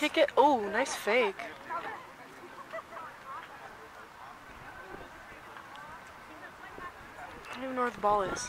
kick it. Oh, nice fake. I don't even know where the ball is.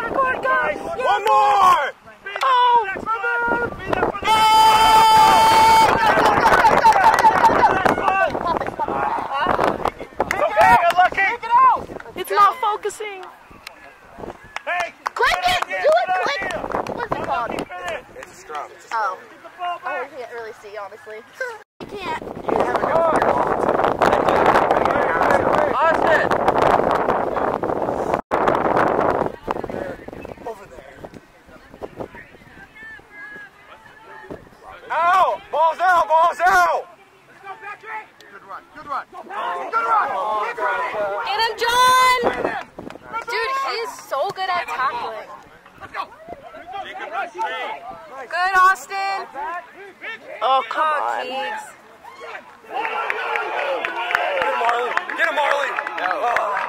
One more! Oh! It's not focusing. Hey! Click it! Do it! Click! What's it called? It's a Oh. I can't really see, honestly. Get him, Marley. Get him, Marley. Oh.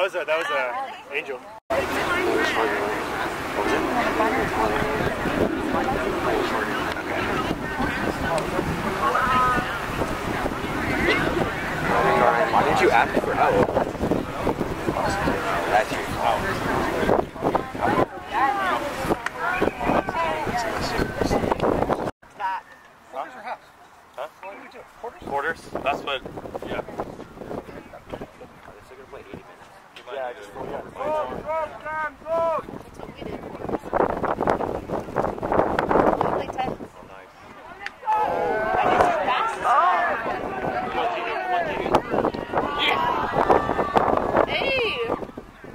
That was a that was a angel. Why didn't you ask for help? That's your fault. Quarters. That's what. Yeah. Yeah, just That's what we did. We played tennis. I guess it's fast. Hey!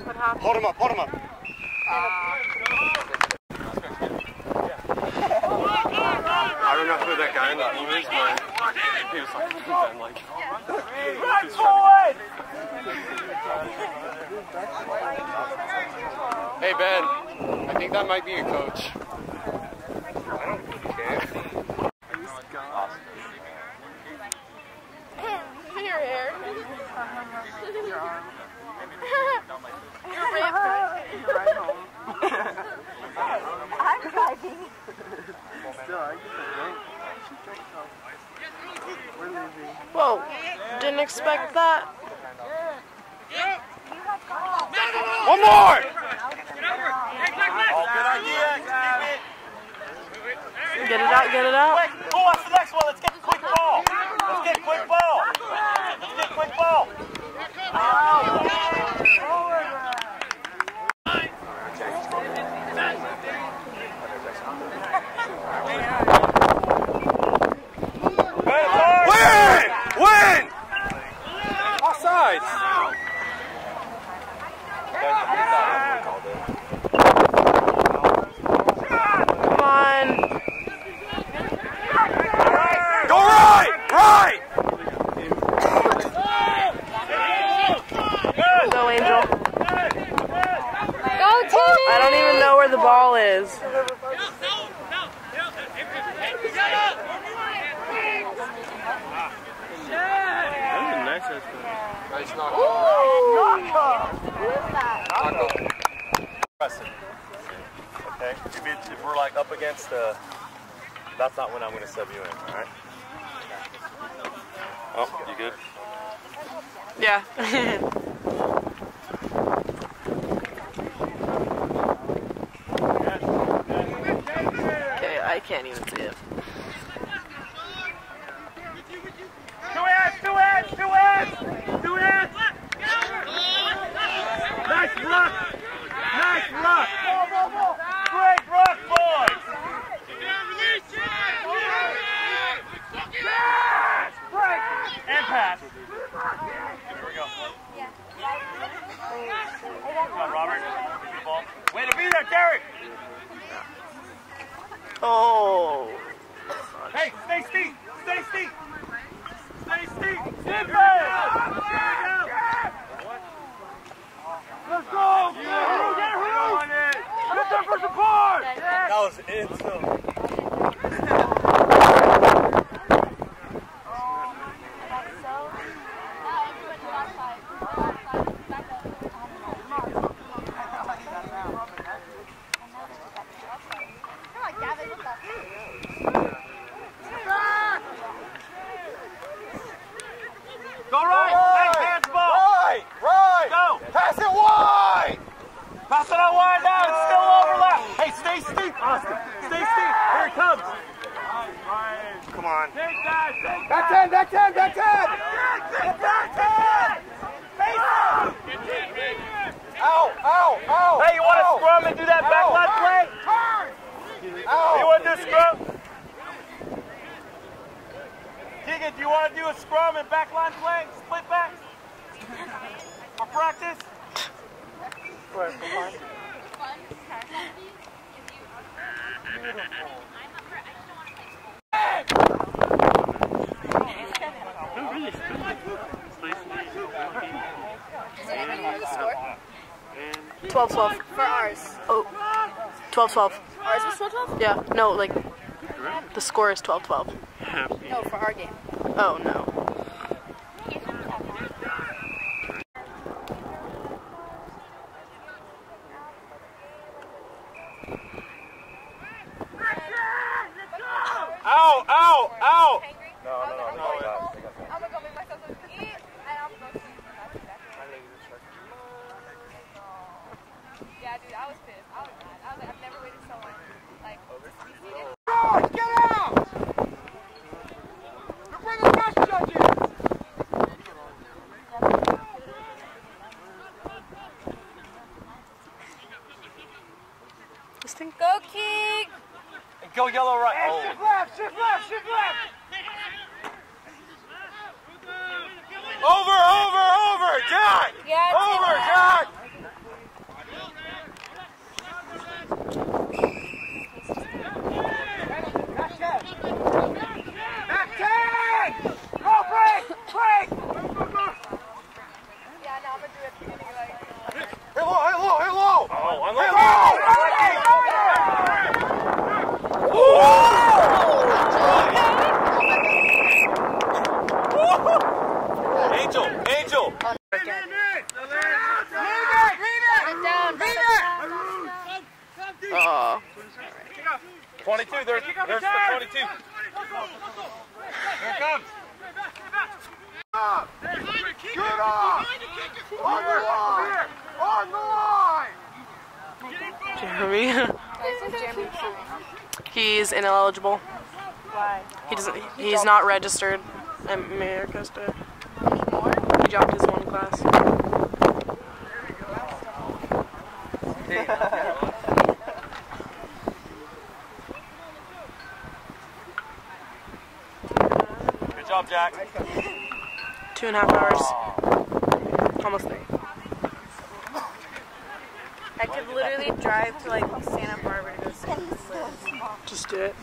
What happened? Hold him up. Hold him up. I don't know who that guy in the team is, but he was like, I'm like, Right forward. hey Ben, I think that might be a coach. One more. Oh, good idea. Keep it. Get it out, get it out. Quick. Who the next one? Let's get quick ball. Let's get quick ball. Let's get quick ball. Win! Win! Offsides! Come on. Go right! Right! Go, Angel. Go, Timmy! I don't even know where the ball is. Nice knock. Impressive. Okay? If, it, if we're like up against the, that's not when I'm going to sub you in, all right? Oh, you good? Yeah. okay, I can't even see it. Two hands, two hands, two hands, two hands. Nice ruck. Nice ruck. Great ruck, boys. Break. And pass. Here we go. Come on, Robert. Good ball. Way to be there, Derek. Oh. Hey, stay steep. Stay steep. Stay steep. Stay back. Let's go. Get it, get it, Get there for support. That was insane. Go right. Hey, hands ball. Right. Right. Go. Pass it wide. Pass it out wide now. It's still overlap. Hey, stay steep, Austin. Stay steep. Here it comes. Come on. Back ten, back ten, back ten. Back ten. Face it. Ow, ow, ow. Hey, you want to scrum and do that back backline play? Ow. You want to do scrum? Keegan, do you want to do a scrum and backline play? Split back? For practice? Know the score? 12 12. For ours. Oh. 12 12. Ours was 12 12? Yeah, no, like, the score is 12 12. No, for our game. Oh, no. Ow, ow, ow! No, no, no. I'm gonna go make myself something to eat, and I'm gonna go sleep. That's exactly Yeah, dude, I was pissed. I was mad. I was like, I've never waited so long. Like, just to be seated. Get out! You're bringing best judges! This thing? Go, Keek! Go yellow right. Oh. Shift left, shift left, shift left! Over, over, over! Jack! Yeah, it's Over, in Jack! Back ten! Go, break! Break! Yeah, no, I'm gonna do it at the beginning, like. Hey, low, hey, low, hey, low! Oh, I'm Hey, like, low! Angel, Angel! Put it down, put it down. Oh. 22, there's, there's the 22. Here it comes. Get off! On the line! On the line! Jeremy. This is Jeremy. He's ineligible. Why? He doesn't. He's not registered at Mira Costa. He dropped his one class. Good job, Jack. Two and a half hours. Almost three. I could literally drive to like Santa Barbara to go see Liz. Just do it.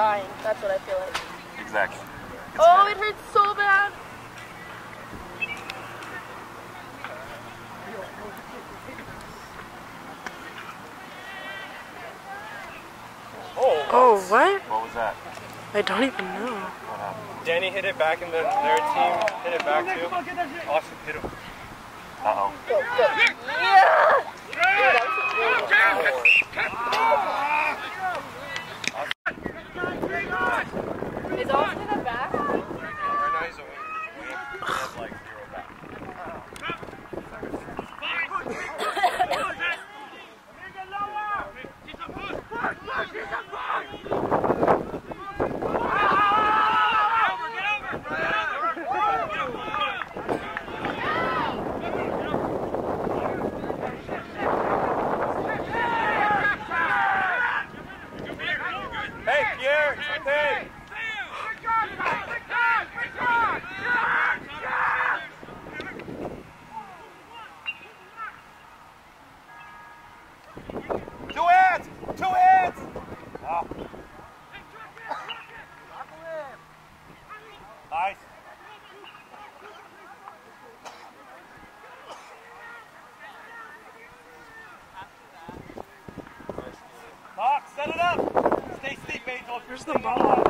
Dying. That's what I feel like. Exactly. Oh, it hurts so bad. Oh, Oh, what? what was that? I don't even know. Danny hit it back and then their team hit it back too. Austin hit him. Uh-oh. Yeah. Is Austin in the back? Right now he's a wing. He has like zero back. Hey, Pierre, hey. Two hands! Two hands! Oh. Nice. Hawk, set it up! Stay steep, Angel. Here's the ball.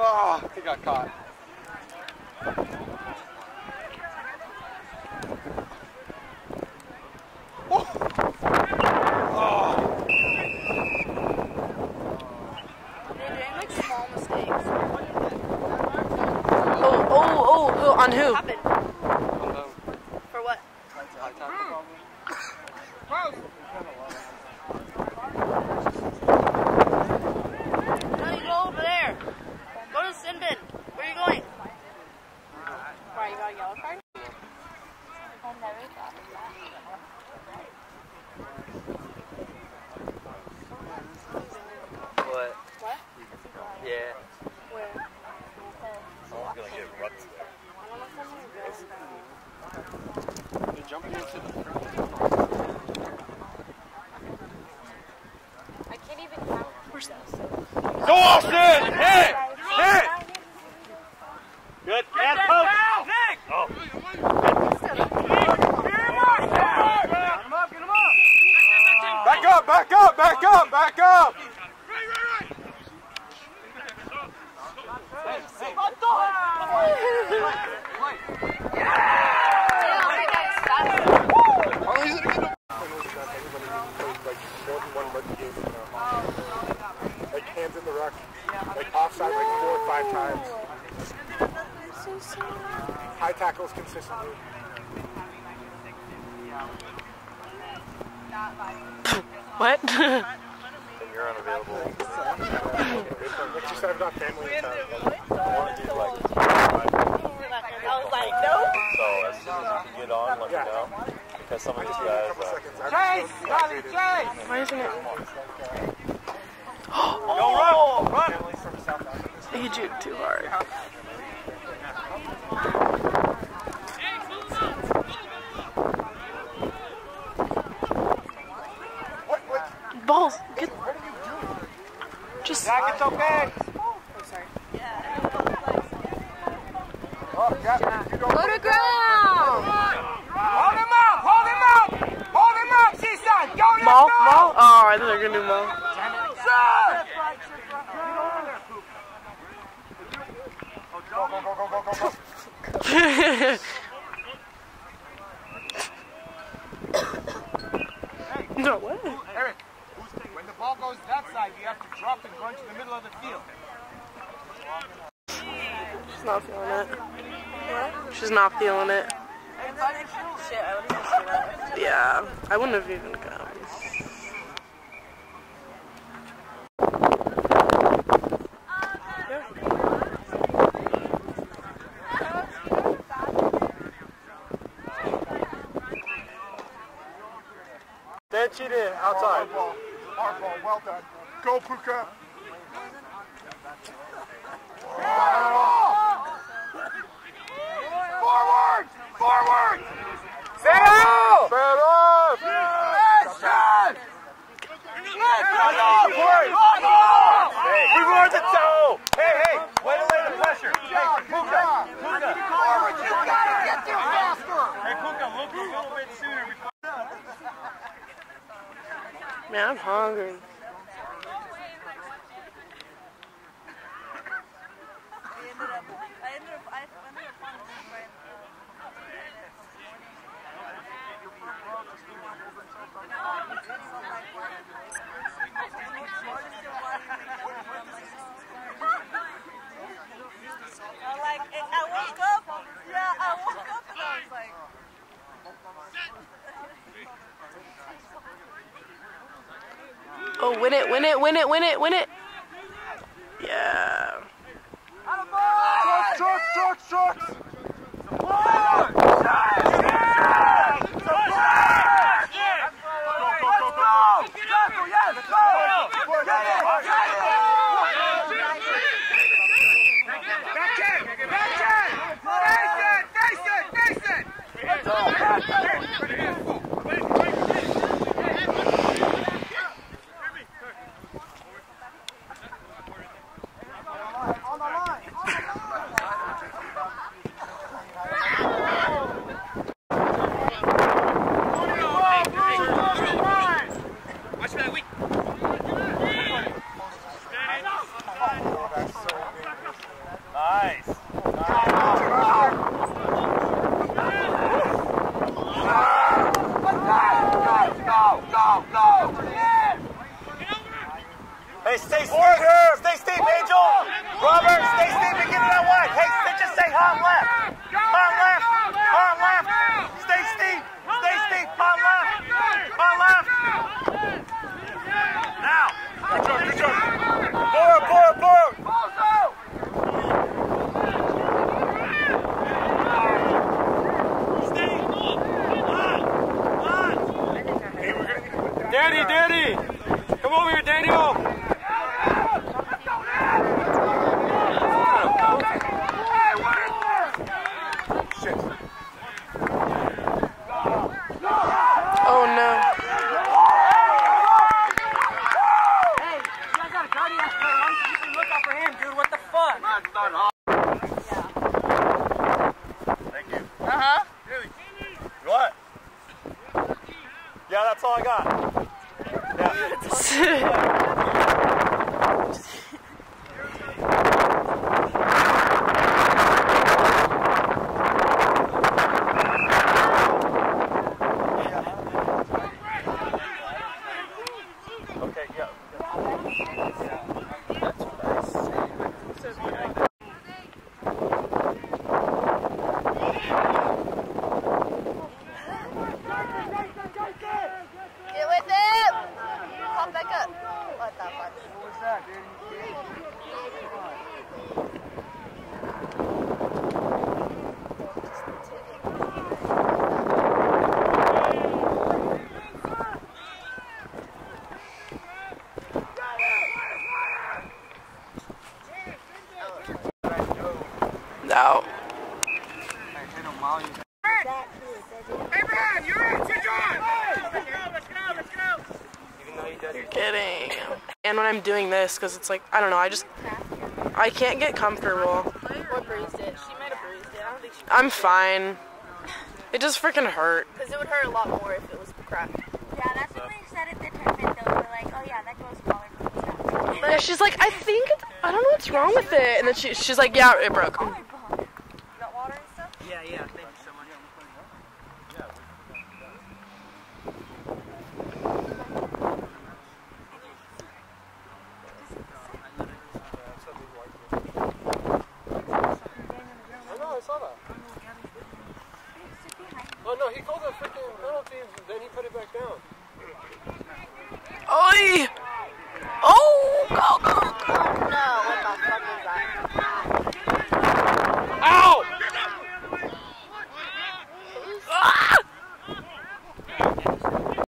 Oh, got caught. They're doing like small mistakes. Oh, oh, oh, who, on who? Happen. For what? No, you go over there. Go to sin bin. Where are you going? Why, you got a yellow card? I never thought of that. What? What? Yeah. Where? Someone's gonna get rucked there. I don't know if someone's You're jumping into the front. I can't even count. Go, Austin! Hit! Hit! Good. And poke. Nick! Oh. Back up, back up, back up, back up! Like hands in the ruck, like offside like four or five times. High tackles. What? You're unavailable. Like you said, I've family in town. I want to do like I was like, nope. so. As soon as you can get on, let me know. Because some of these guys. Couple Uh, seconds. I've Chase, just Charlie, dehydrated. Chase. Why isn't it? go run! Run! Families from South Africa. He juked too hard. What? What? Balls. Get. Just. Jack, it's okay. Oh, sorry. yeah, you don't. Go to ground. Hold him up, hold him up. Hold him up, Sisan. Go, let's Ball? go. Ball? Oh, I thought they were gonna do ball. Sir. Go, go, go, go, go, go, goes that side, you have to drop and run to the middle of the field. She's not feeling it. What? She's not feeling it. Yeah, I wouldn't have even come. Dead did, outside. Hard ball. Well done. Go, Puka. Forward! Forward! Set out! Set off! Hey, we were the toe! Hey, hey, way to lay the pressure. Hey, Puka, Puka. Forward! You gotta get there faster! Hey, Puka, look a little bit sooner before. Man, I'm hungry. I ended up, I ended up, I ended up finding this right. I like, I woke up, yeah, I woke up and I was like, Oh, win it, win it, win it, win it, win it. Yeah. Get with it! Pop back up. What the fuck? No. You're kidding. And when I'm doing this, because it's like, I don't know, I just, I can't get comfortable. What bruised it? She might have bruised it. I don't think she. I'm fine. It just freaking hurt. Because it would hurt a lot more if it was cracked. Yeah, that's what they said at the tournament though. They're like, oh yeah, that girl's collarbone stuff. Yeah, she's like, I think, it's, I don't know what's wrong with it. And then she, she's like, yeah, it broke. Oh, Oh no, he called a freaking penalty, then he put it back down. Oi! Oh, go, go, go! No, what the fuck is that?